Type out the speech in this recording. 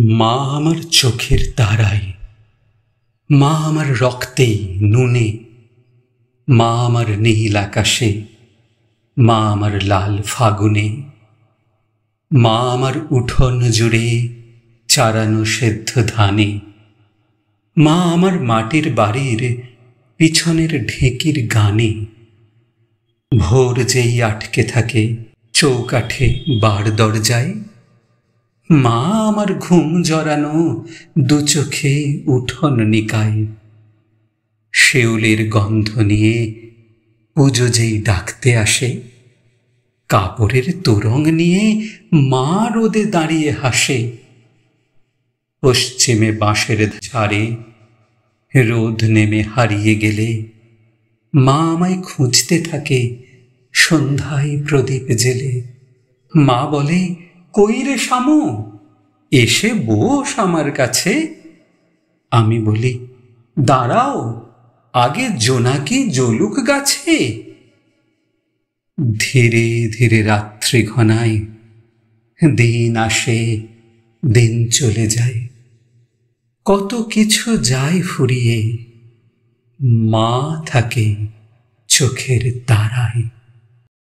মা আমার চোখের তারাই, মা আমার রক্তে নুনে, মা আমার নীল আকাশে, মা আমার লাল ফাগুনে, মা আমার উঠোন জুড়ে চারানো সেদ্ধ ধানে, মা আমার মাটির বাড়ির পিছনের ঢেকির গানে। ভোর যেই আটকে থাকে, চৌকাঠে বার দরজায় মা আমার ঘুম জড়ানো, দু চোখে উঠোন নিকায় শেউলের গন্ধ নিয়ে পুজো যেই ডাকতে আসে, কাপড়ের তোরং নিয়ে মা রোদে দাঁড়িয়ে হাসে। পশ্চিমে বাঁশের ঝাড়ে রোদ নেমে হারিয়ে গেলে মা আমায় খুঁজতে থাকে সন্ধ্যায় প্রদীপ জেলে। মা বলে কই রে শামু, এসে বস আমার কাছে। আমি বলি, দাঁড়াও, আগে জোনাকি জলুক গাছে। ধীরে ধীরে রাত্রি ঘনায়, দিন আসে, দিন চলে যায়। কত কিছু যায় ফুরিয়ে, মা থাকে চোখের তারায়।